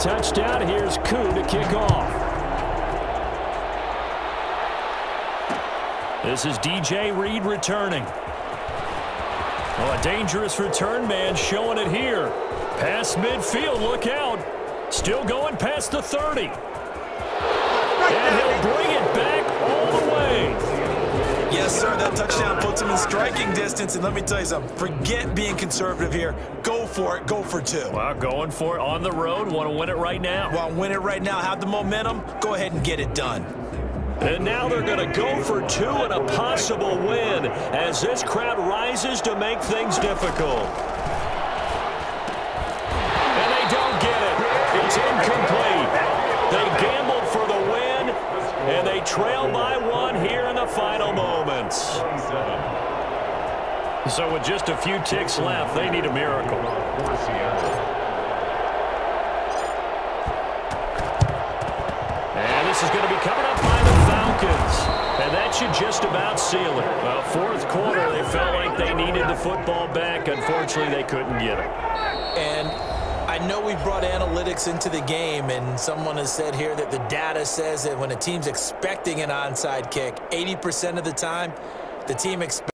touchdown. Here's Koo to kick off. This is DJ Reed returning. Oh, a dangerous return man showing it here. Past midfield, look out. Still going past the 30. And he'll bring sir, that touchdown puts him in striking distance. And let me tell you something, forget being conservative here. Go for it. Go for two. Well, going for it on the road. Want to win it right now. Want to win it right now. Have the momentum. Go ahead and get it done. And now they're going to go for two and a possible win as this crowd rises to make things difficult. And they don't get it. It's incomplete. They gambled for the win, and they trail by one here in the final moments. So with just a few ticks left, they need a miracle. And this is going to be coming up by the Falcons. And that should just about seal it. Well, fourth quarter, they felt like they needed the football back. Unfortunately, they couldn't get it. And I know we've brought analytics into the game, and someone has said here that the data says that when a team's expecting an onside kick, 80% of the time, the team expects